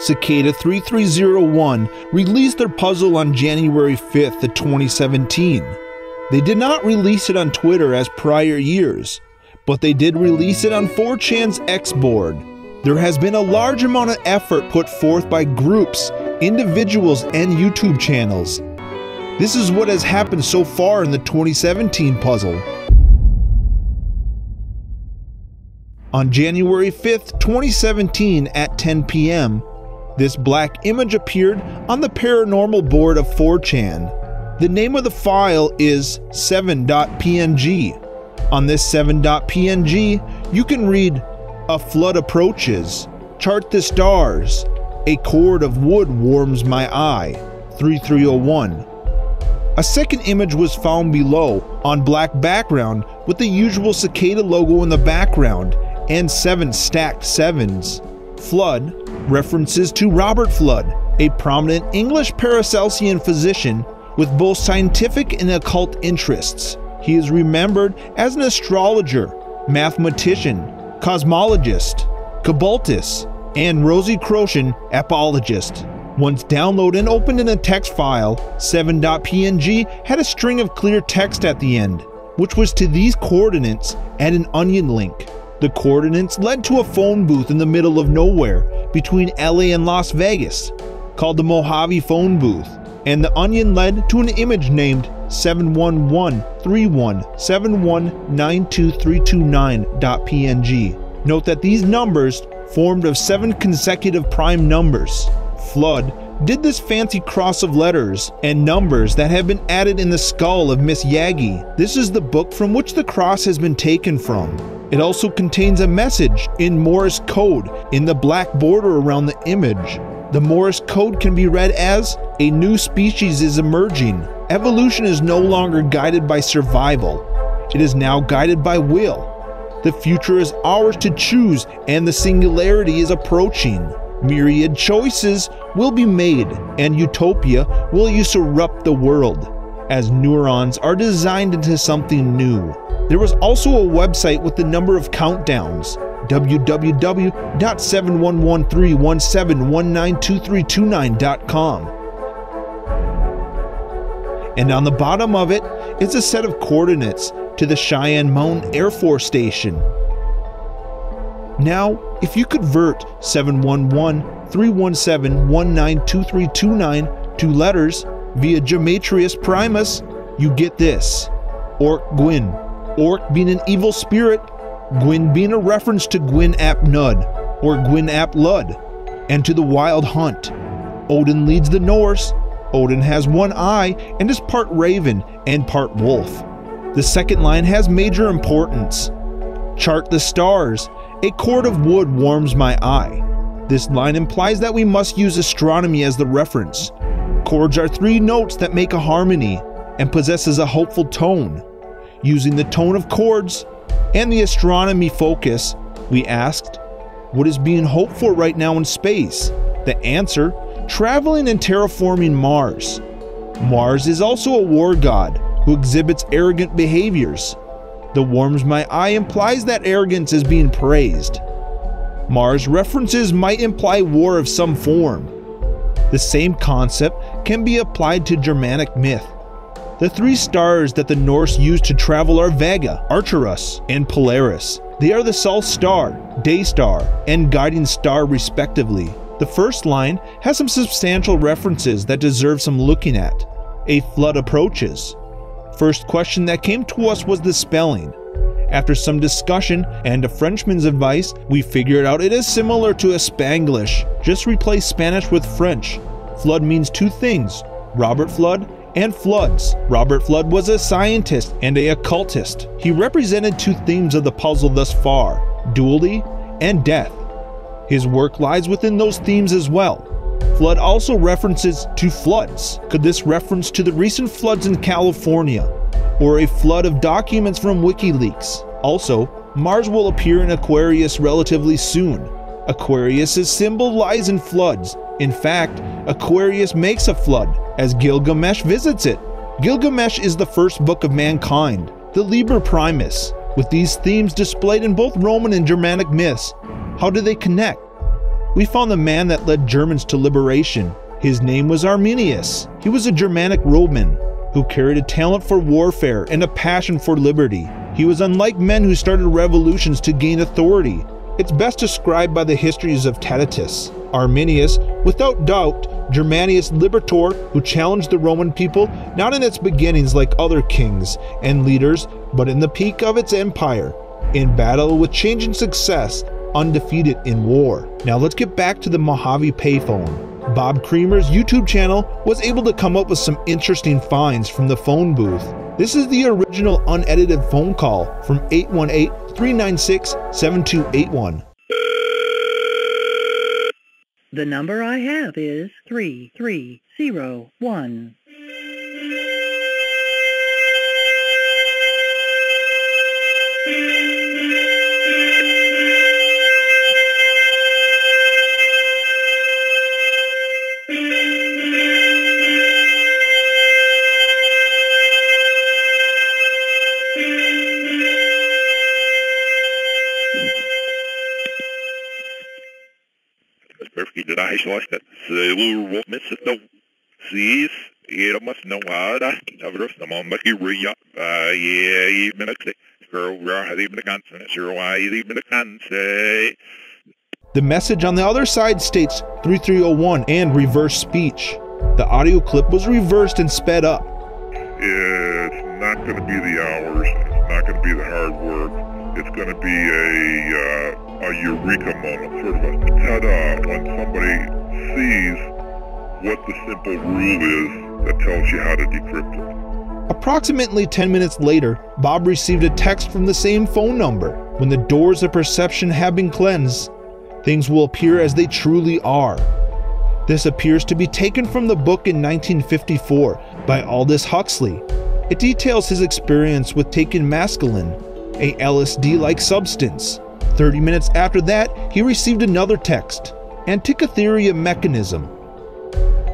Cicada 3301 released their puzzle on January 5th of 2017. They did not release it on Twitter as prior years, but they did release it on 4chan's X board. There has been a large amount of effort put forth by groups, individuals, and YouTube channels. This is what has happened so far in the 2017 puzzle. On January 5th, 2017 at 10 p.m., this black image appeared on the paranormal board of 4chan. The name of the file is 7.png. On this 7.png, you can read A flood approaches, chart the stars, a cord of wood warms my eye, 3301. A second image was found below on black background with the usual cicada logo in the background and seven stacked sevens. Flood references to Robert Fludd, a prominent English Paracelsian physician with both scientific and occult interests. He is remembered as an astrologer, mathematician, cosmologist, Cabbalist, and Rosicrucian apologist. Once downloaded and opened in a text file, 7.png had a string of clear text at the end, which was to these coordinates and an onion link. The coordinates led to a phone booth in the middle of nowhere between LA and Las Vegas, called the Mojave phone booth, and the onion led to an image named 71131719232.png. Note that these numbers formed of seven consecutive prime numbers. Fludd did this fancy cross of letters and numbers that have been added in the skull of Miss Yagi. This is the book from which the cross has been taken from. It also contains a message in Morse code in the black border around the image. The Morse code can be read as A new species is emerging. Evolution is no longer guided by survival, it is now guided by will. The future is ours to choose, and the singularity is approaching. Myriad choices will be made, and utopia will usurp the world, as neurons are designed into something new. There was also a website with the number of countdowns www.71131719239.com. And on the bottom of it is a set of coordinates to the Cheyenne Mountain Air Force Station. Now, if you convert 711 317 192329 to letters via Gematria Primus, you get this Orc Gwyn. Orc being an evil spirit, Gwyn being a reference to Gwyn ap Nud or Gwyn ap Lud, and to the wild hunt. Odin leads the Norse. Odin has one eye and is part raven and part wolf. The second line has major importance. Chart the stars. A cord of wood warms my eye. This line implies that we must use astronomy as the reference. Chords are three notes that make a harmony and possesses a hopeful tone. Using the tone of chords and the astronomy focus, we asked, what is being hoped for right now in space? The answer, traveling and terraforming Mars. Mars is also a war god who exhibits arrogant behaviors. The warms my eye implies that arrogance is being praised. Mars references might imply war of some form. The same concept can be applied to Germanic myth. The three stars that the Norse used to travel are Vega, Arcturus, and Polaris. They are the South Star, Day Star, and Guiding Star respectively. The first line has some substantial references that deserve some looking at. A flood approaches. First question that came to us was the spelling. After some discussion and a Frenchman's advice, we figured out it is similar to a Spanglish. Just replace Spanish with French. Flood means two things Robert Fludd and floods. Robert Fludd was a scientist and a occultist. He represented two themes of the puzzle thus far duality and death. His work lies within those themes as well. Flood also references to floods. Could this reference to the recent floods in California or a flood of documents from WikiLeaks? Also, Mars will appear in Aquarius relatively soon. Aquarius' symbol lies in floods. In fact, Aquarius makes a flood as Gilgamesh visits it. Gilgamesh is the first book of mankind, the Liber Primus, with these themes displayed in both Roman and Germanic myths. How do they connect? We found the man that led Germans to liberation. His name was Arminius. He was a Germanic Roman who carried a talent for warfare and a passion for liberty. He was unlike men who started revolutions to gain authority. It's best described by the histories of Tacitus. Arminius, without doubt, Germanius Liberator, who challenged the Roman people not in its beginnings like other kings and leaders, but in the peak of its empire, in battle with changing success, undefeated in war. Now let's get back to the Mojave payphone. Bob Creamer's YouTube channel was able to come up with some interesting finds from the phone booth. This is the original unedited phone call from 818 396 7281. The number I have is 3301. Släktet Silur Mr. Sees Edamas Noada Navrus Namambaki Ria Yeah even a Girl even a consonant Zero I even a consonant The message on the other side states 3301 and reverse speech. The audio clip was reversed and sped up. It's not going to be the hours. It's not going to be the hard work. It's going to be a uh, a eureka moment, sort of a ta-da when somebody sees what the simple rule is that tells you how to decrypt it. Approximately 10 minutes later, Bob received a text from the same phone number. When the doors of perception have been cleansed, things will appear as they truly are. This appears to be taken from the book in 1954 by Aldous Huxley. It details his experience with taking mescaline, a LSD like substance. 30 minutes after that, he received another text Antikythera mechanism.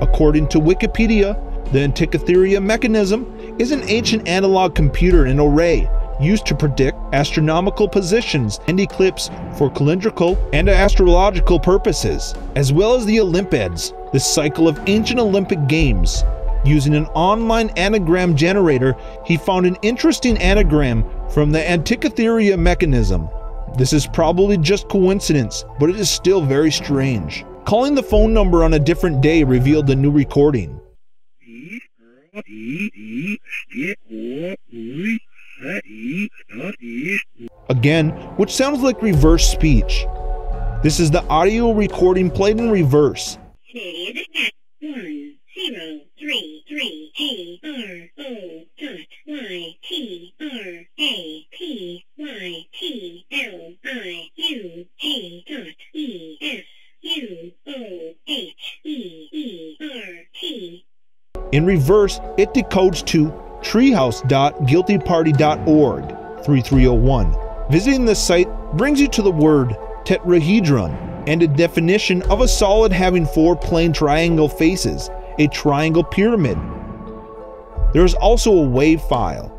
According to Wikipedia, the Antikythera mechanism is an ancient analog computer in array used to predict astronomical positions and eclipse for calendrical and astrological purposes, as well as the Olympiads, the cycle of ancient Olympic games. Using an online anagram generator, he found an interesting anagram from the Antikythera mechanism. This is probably just coincidence, but it is still very strange. Calling the phone number on a different day revealed the new recording. Again, which sounds like reverse speech. This is the audio recording played in reverse. In reverse, it decodes to treehouse.guiltyparty.org 3301. Visiting this site brings you to the word tetrahedron and a definition of a solid having four plane triangle faces a triangle pyramid. There is also a WAV file.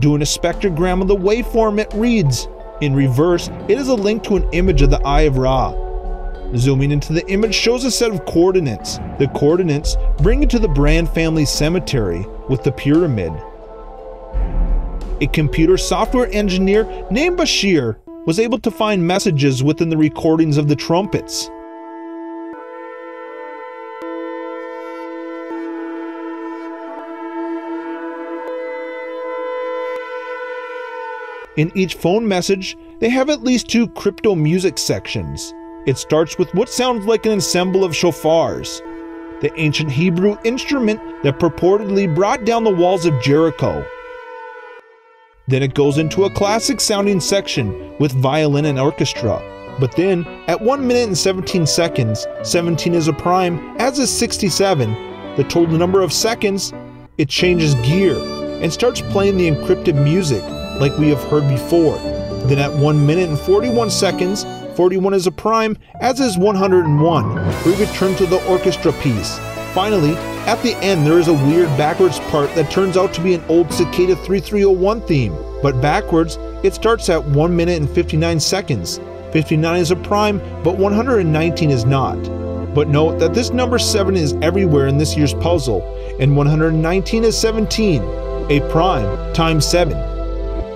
Doing a spectrogram of the waveform it reads. In reverse, it is a link to an image of the Eye of Ra. Zooming into the image shows a set of coordinates. The coordinates bring it to the Brand family cemetery with the pyramid. A computer software engineer named Bashir was able to find messages within the recordings of the trumpets. In each phone message, they have at least two crypto music sections. It starts with what sounds like an ensemble of shofars, the ancient Hebrew instrument that purportedly brought down the walls of Jericho. Then it goes into a classic sounding section with violin and orchestra. But then, at 1 minute and 17 seconds, 17 is a prime, as is 67, the total number of seconds, it changes gear and starts playing the encrypted music like we have heard before. Then at 1 minute and 41 seconds, 41 is a prime, as is 101. We return to the orchestra piece. Finally, at the end, there is a weird backwards part that turns out to be an old Cicada 3301 theme, but backwards, it starts at 1 minute and 59 seconds. 59 is a prime, but 119 is not. But note that this number 7 is everywhere in this year's puzzle, and 119 is 17, a prime times 7.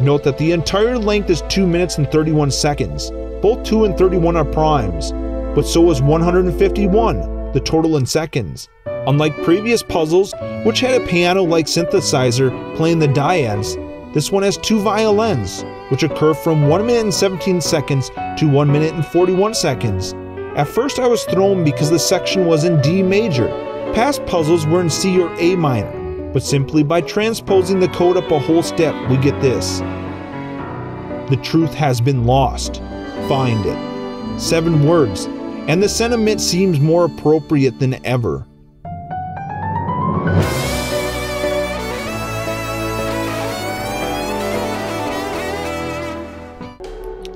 Note that the entire length is 2 minutes and 31 seconds. Both 2 and 31 are primes, but so is 151, the total in seconds. Unlike previous puzzles, which had a piano like synthesizer playing the dyads, this one has two violins, which occur from 1 minute and 17 seconds to 1 minute and 41 seconds. At first, I was thrown because the section was in D major. Past puzzles were in C or A minor, but simply by transposing the code up a whole step, we get this. The truth has been lost. Find it. Seven words, and the sentiment seems more appropriate than ever.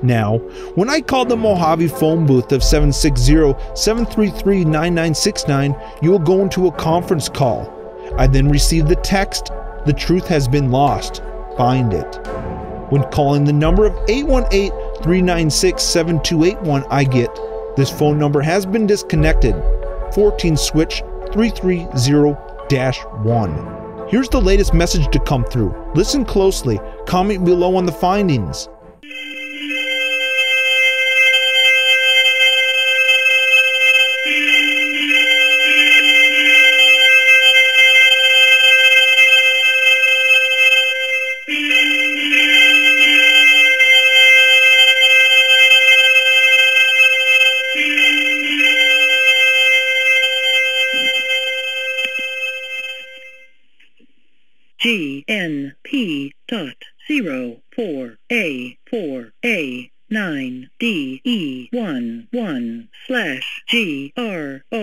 Now, when I call the Mojave phone booth of 760-733-9969, you will go into a conference call. I then receive the text, the truth has been lost. Find it. When calling the number of 818-396-7281, I get, this phone number has been disconnected. 14 switch 330-1. Here's the latest message to come through. Listen closely. Comment below on the findings.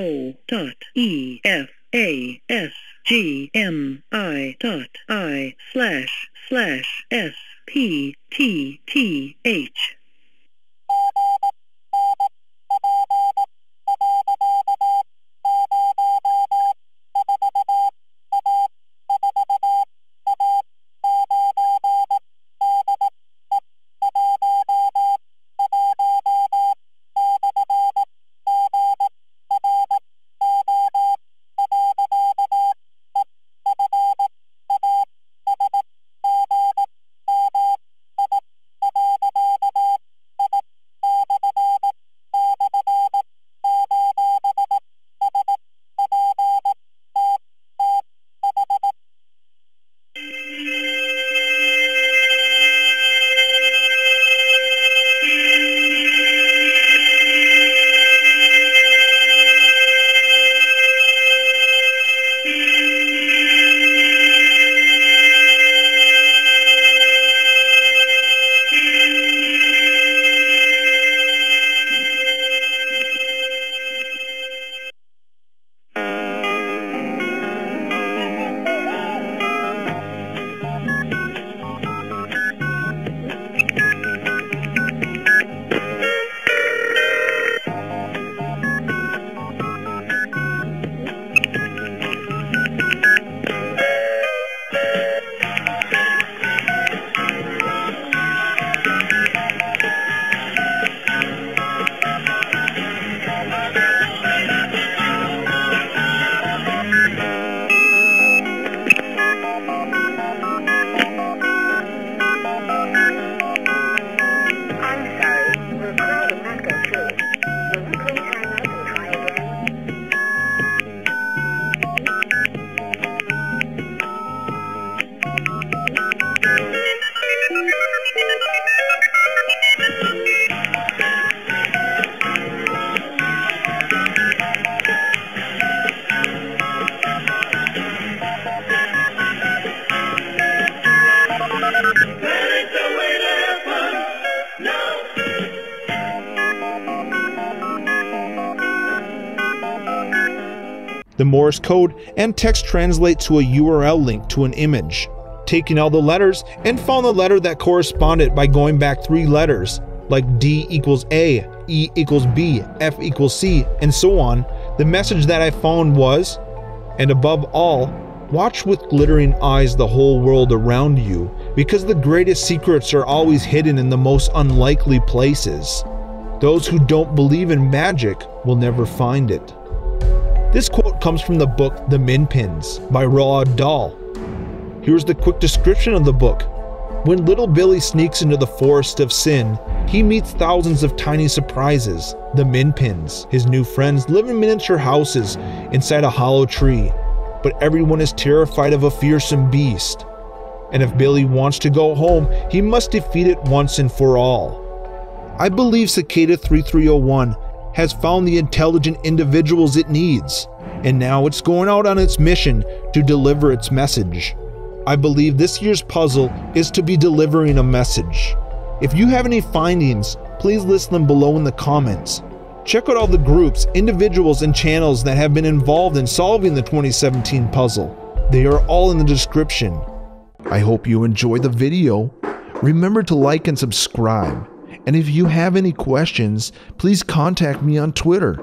O dot E F A S G M I dot I slash slash S P Morse code and text translate to a URL link to an image. Taking all the letters and found the letter that corresponded by going back three letters, like D equals A, E equals B, F equals C, and so on, the message that I found was, and above all, watch with glittering eyes the whole world around you, because the greatest secrets are always hidden in the most unlikely places. Those who don't believe in magic will never find it. This quote comes from the book The Minpins by Roald Dahl. Here's the quick description of the book. When little Billy sneaks into the forest of sin, he meets thousands of tiny surprises. The Minpins, his new friends, live in miniature houses inside a hollow tree, but everyone is terrified of a fearsome beast. And if Billy wants to go home, he must defeat it once and for all. I believe Cicada 3301 has found the intelligent individuals it needs, and now it's going out on its mission to deliver its message. I believe this year's puzzle is to be delivering a message. If you have any findings, please list them below in the comments. Check out all the groups, individuals, and channels that have been involved in solving the 2017 puzzle. They are all in the description. I hope you enjoy the video. Remember to like and subscribe. And if you have any questions, please contact me on Twitter.